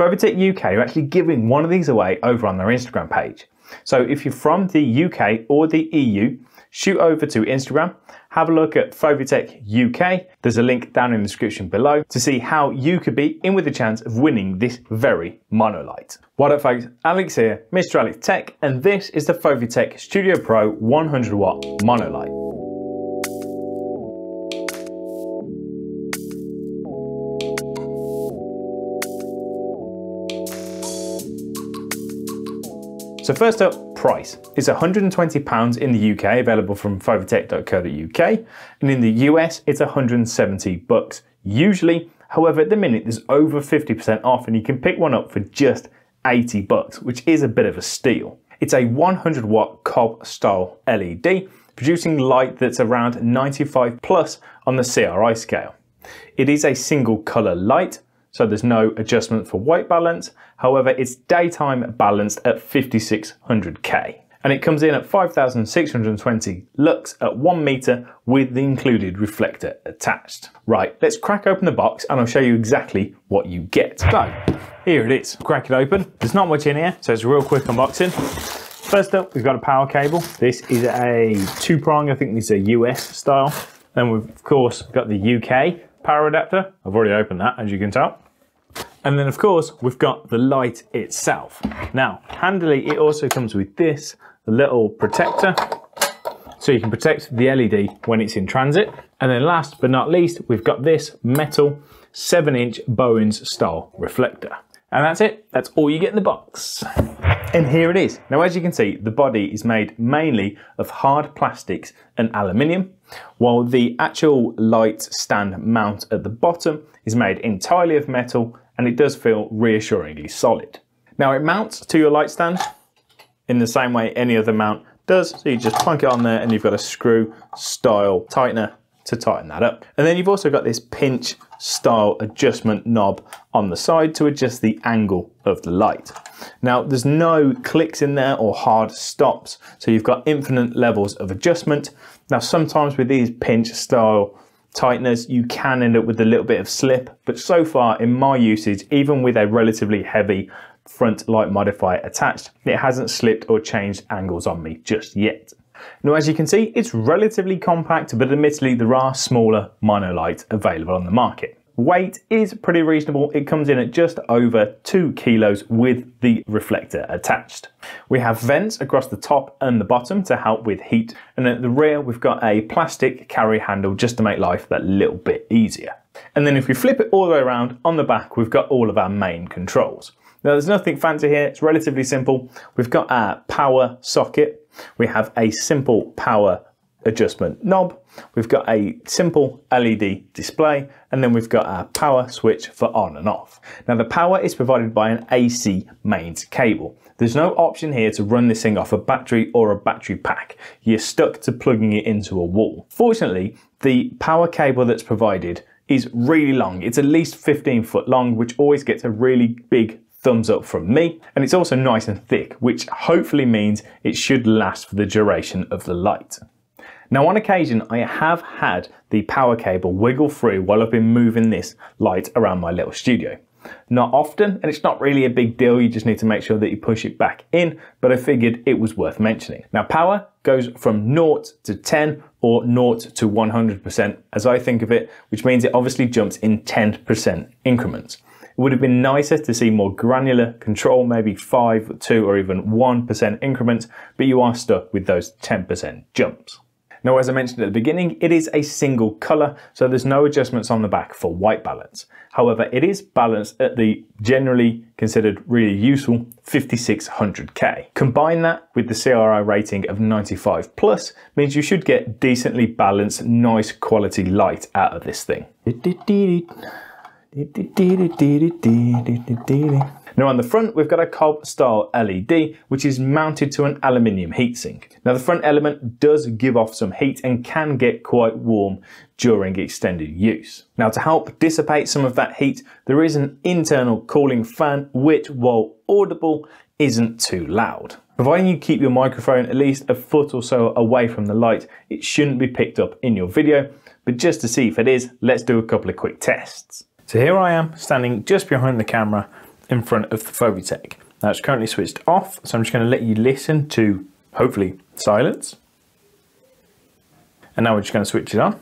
Fovitec UK are actually giving one of these away over on their Instagram page. So if you're from the UK or the EU, shoot over to Instagram, have a look at Fovitec UK. There's a link down in the description below to see how you could be in with a chance of winning this very monolight. What up folks, Alex here, Mr. Alex Tech, and this is the Fovitec Studio Pro 100 watt monolight. So first up, price. It's £120 in the UK, available from fovitec.co.uk, and in the US, it's 170 bucks usually. However, at the minute, there's over 50% off, and you can pick one up for just 80 bucks, which is a bit of a steal. It's a 100 watt cob style LED, producing light that's around 95 plus on the CRI scale. It is a single color light, so there's no adjustment for white balance. However, it's daytime balanced at 5600K. And it comes in at 5620 lux at 1 meter with the included reflector attached. Right, let's crack open the box and I'll show you exactly what you get. So, here it is. Crack it open. There's not much in here, so it's a real quick unboxing. First up, we've got a power cable. This is a two prong, I think this is a US style. Then we've of course got the UK power adapter. I've already opened that, as you can tell. And then of course, we've got the light itself. Now, handily, it also comes with this little protector. So you can protect the LED when it's in transit. And then last but not least, we've got this metal seven inch Bowens style reflector. And that's it, that's all you get in the box. And here it is. Now as you can see, the body is made mainly of hard plastics and aluminium, while the actual light stand mount at the bottom is made entirely of metal and it does feel reassuringly solid. Now it mounts to your light stand in the same way any other mount does, so you just plunk it on there and you've got a screw style tightener to tighten that up. And then you've also got this pinch style adjustment knob on the side to adjust the angle of the light. Now there's no clicks in there or hard stops, so you've got infinite levels of adjustment. Now sometimes with these pinch style tighteners, you can end up with a little bit of slip, but so far in my usage, even with a relatively heavy front light modifier attached, it hasn't slipped or changed angles on me just yet. Now as you can see, it's relatively compact, but admittedly there are smaller monolights available on the market. Weight is pretty reasonable. It comes in at just over two kilos with the reflector attached. We have vents across the top and the bottom to help with heat. And at the rear, we've got a plastic carry handle just to make life that little bit easier. And then if we flip it all the way around, on the back, we've got all of our main controls. Now there's nothing fancy here, it's relatively simple. We've got our power socket, we have a simple power adjustment knob, we've got a simple LED display, and then we've got our power switch for on and off. Now the power is provided by an AC mains cable. There's no option here to run this thing off a battery or a battery pack. You're stuck to plugging it into a wall. Fortunately, the power cable that's provided is really long. It's at least 15 foot long, which always gets a really big thumbs up from me. And it's also nice and thick, which hopefully means it should last for the duration of the light. Now on occasion, I have had the power cable wiggle through while I've been moving this light around my little studio. Not often, and it's not really a big deal, you just need to make sure that you push it back in, but I figured it was worth mentioning. Now power goes from 0 to 10 or 0 to 100% as I think of it, which means it obviously jumps in 10% increments. Would have been nicer to see more granular control, maybe 5, 2 or even 1% increments, but you are stuck with those 10% jumps. Now, as I mentioned at the beginning, it is a single color, so there's no adjustments on the back for white balance. However, it is balanced at the generally considered really useful 5600K. Combine that with the CRI rating of 95 plus means you should get decently balanced, nice quality light out of this thing. Now on the front, we've got a cob style LED, which is mounted to an aluminium heatsink. Now the front element does give off some heat and can get quite warm during extended use. Now to help dissipate some of that heat, there is an internal cooling fan, which while audible, isn't too loud. Providing you keep your microphone at least a foot or so away from the light, it shouldn't be picked up in your video, but just to see if it is, let's do a couple of quick tests. So here I am standing just behind the camera in front of the Fovitec. Now it's currently switched off, so I'm just going to let you listen to, hopefully, silence. And now we're just going to switch it on.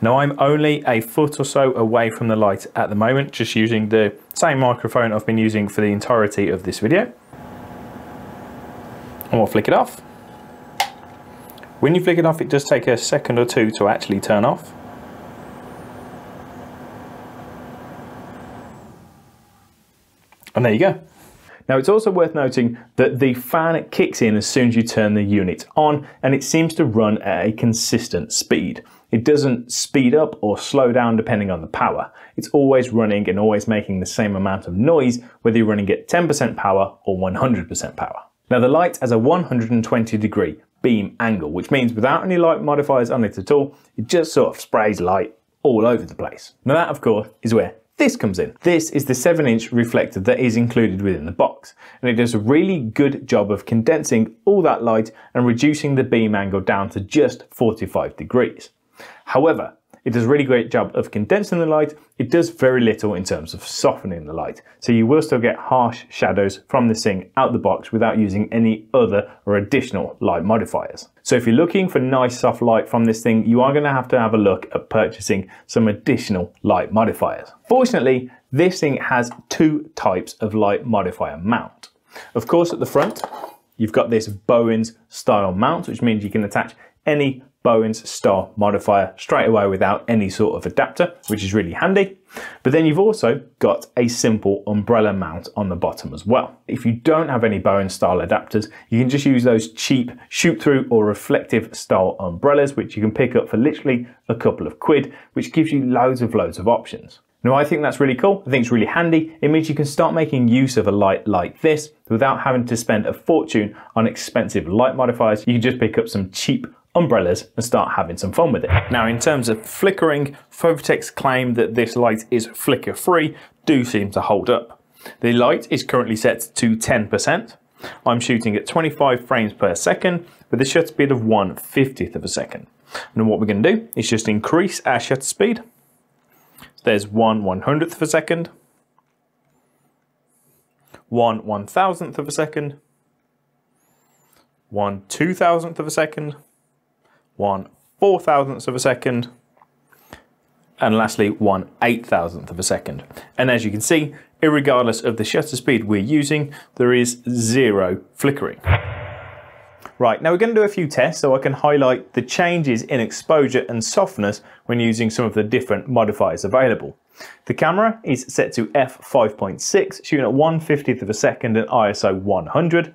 Now I'm only a foot or so away from the light at the moment, just using the same microphone I've been using for the entirety of this video. And we'll flick it off. When you flick it off, it does take a second or two to actually turn off. And there you go. Now it's also worth noting that the fan kicks in as soon as you turn the unit on and it seems to run at a consistent speed. It doesn't speed up or slow down depending on the power. It's always running and always making the same amount of noise whether you're running at 10% power or 100% power. Now the light has a 120 degree beam angle, which means without any light modifiers on it at all, it just sort of sprays light all over the place. Now that of course is where this comes in. This is the 7 inch reflector that is included within the box and it does a really good job of condensing all that light and reducing the beam angle down to just 45 degrees. However, it does a really great job of condensing the light. It does very little in terms of softening the light. So you will still get harsh shadows from this thing out the box without using any other or additional light modifiers. So if you're looking for nice soft light from this thing, you are gonna to have to have a look at purchasing some additional light modifiers. Fortunately, this thing has two types of light modifier mount. Of course, at the front, you've got this Bowens style mount, which means you can attach any Bowens star modifier straight away without any sort of adapter, which is really handy. But then you've also got a simple umbrella mount on the bottom as well. If you don't have any Bowens style adapters, you can just use those cheap shoot through or reflective style umbrellas, which you can pick up for literally a couple of quid, which gives you loads of loads of options. Now I think that's really cool. I think it's really handy. It means you can start making use of a light like this without having to spend a fortune on expensive light modifiers. You can just pick up some cheap umbrellas and start having some fun with it. Now in terms of flickering, Fovitec's claim that this light is flicker free do seem to hold up. The light is currently set to 10%. I'm shooting at 25 frames per second with a shutter speed of 1 50th of a second. And what we're going to do is just increase our shutter speed. So there's 1 100th of a second, 1 1000th of a second, 1 2000th of a second, one four thousandths of a second, and lastly one eight thousandth of a second. And as you can see, regardless of the shutter speed we're using, there is zero flickering. Right, now we're going to do a few tests so I can highlight the changes in exposure and softness when using some of the different modifiers available. The camera is set to f5.6, shooting at 1 50th of a second and ISO 100.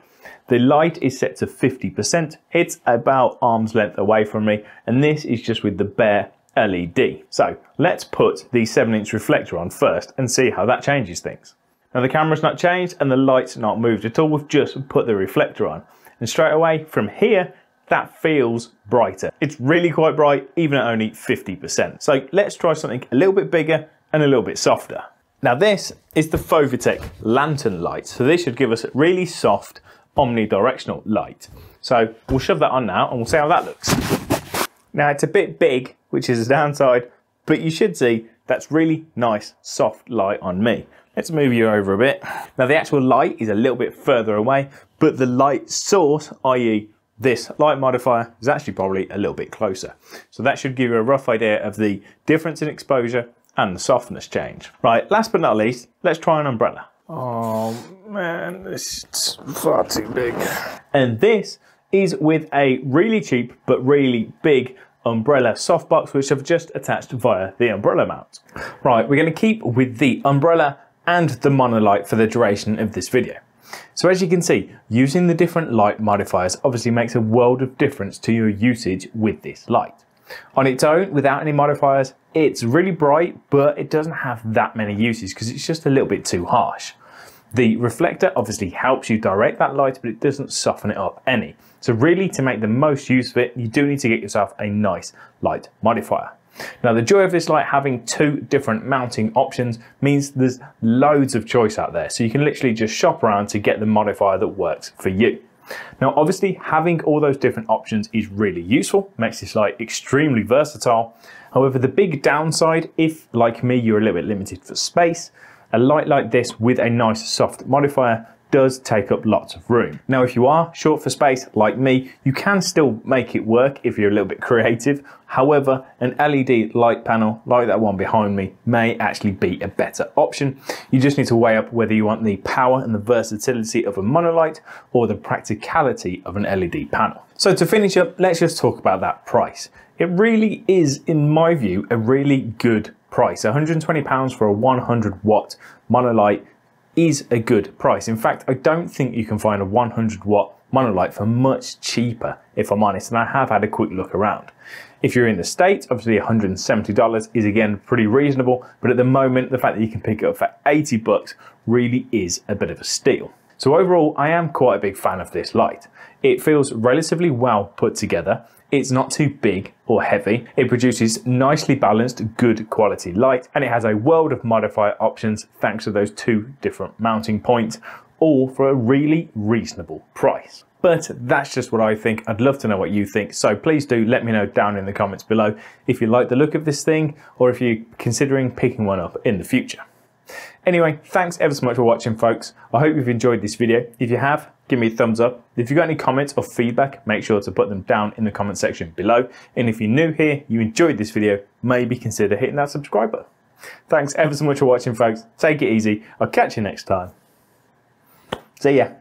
The light is set to 50%. It's about arm's length away from me, and this is just with the bare LED. So let's put the 7 inch reflector on first and see how that changes things. Now the camera's not changed and the light's not moved at all, we've just put the reflector on. And straight away from here, that feels brighter. It's really quite bright, even at only 50%. So let's try something a little bit bigger and a little bit softer. Now this is the Fovitec lantern light. So this should give us a really soft omnidirectional light. So we'll shove that on now and we'll see how that looks. Now it's a bit big, which is a downside, but you should see that's really nice soft light on me. Let's move you over a bit. Now the actual light is a little bit further away, but the light source, i.e. this light modifier, is actually probably a little bit closer. So that should give you a rough idea of the difference in exposure and the softness change. Right, last but not least, let's try an umbrella. Oh man, this is far too big. And this is with a really cheap but really big umbrella softbox which I've just attached via the umbrella mount. Right, we're going to keep with the umbrella and the monolight for the duration of this video. So as you can see, using the different light modifiers obviously makes a world of difference to your usage with this light. On its own, without any modifiers, it's really bright, but it doesn't have that many uses because it's just a little bit too harsh. The reflector obviously helps you direct that light, but it doesn't soften it up any. So really to make the most use of it, you do need to get yourself a nice light modifier. Now the joy of this light having two different mounting options means there's loads of choice out there. So you can literally just shop around to get the modifier that works for you. Now obviously having all those different options is really useful, makes this light extremely versatile. However, the big downside, if like me, you're a little bit limited for space, a light like this with a nice soft modifier does take up lots of room. Now, if you are short for space, like me, you can still make it work if you're a little bit creative. However, an LED light panel like that one behind me may actually be a better option. You just need to weigh up whether you want the power and the versatility of a monolight or the practicality of an LED panel. So to finish up, let's just talk about that price. It really is, in my view, a really good price. £120 for a 100 watt monolight is a good price. In fact, I don't think you can find a 100 watt monolight for much cheaper, if I'm honest, and I have had a quick look around. If you're in the States, obviously $170 is again pretty reasonable, but at the moment, the fact that you can pick it up for 80 bucks really is a bit of a steal. So overall, I am quite a big fan of this light. It feels relatively well put together. It's not too big or heavy. It produces nicely balanced, good quality light, and it has a world of modifier options thanks to those two different mounting points, all for a really reasonable price. But that's just what I think. I'd love to know what you think. So please do let me know down in the comments below if you like the look of this thing or if you're considering picking one up in the future. Anyway, thanks ever so much for watching, folks. I hope you've enjoyed this video. If you have, give me a thumbs up. If you've got any comments or feedback, make sure to put them down in the comment section below. And if you're new here, you enjoyed this video, maybe consider hitting that subscribe button. Thanks ever so much for watching, folks. Take it easy. I'll catch you next time. See ya.